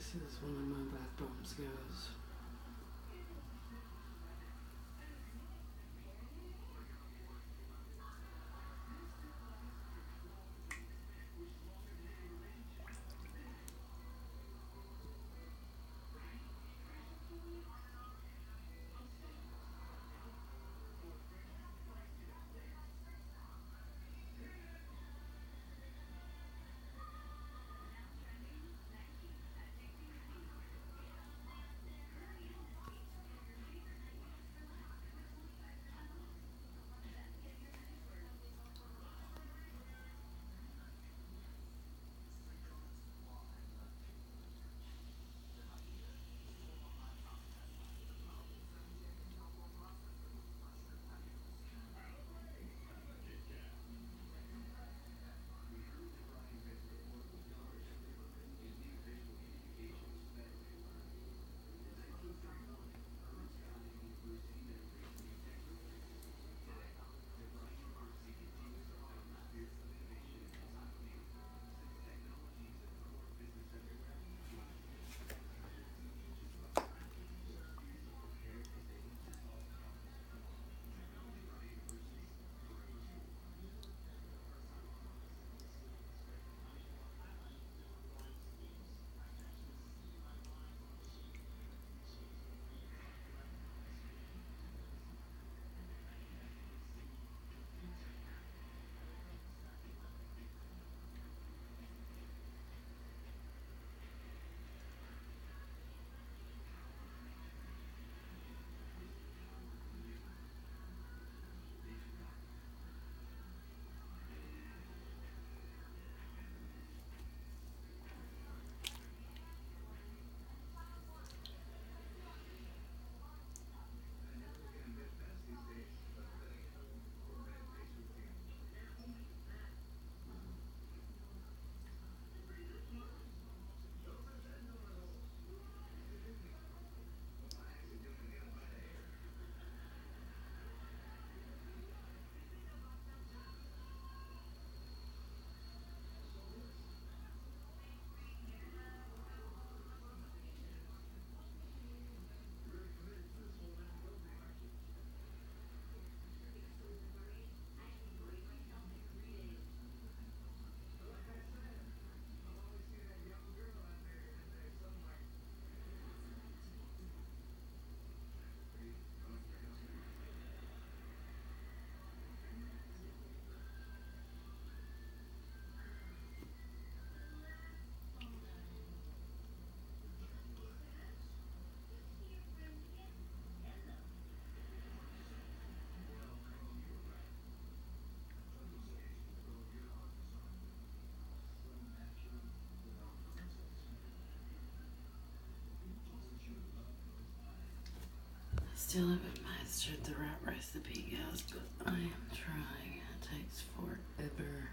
places one of my bath bombs goes. Still haven't mastered the right recipe, guys, but I am trying. It takes forever.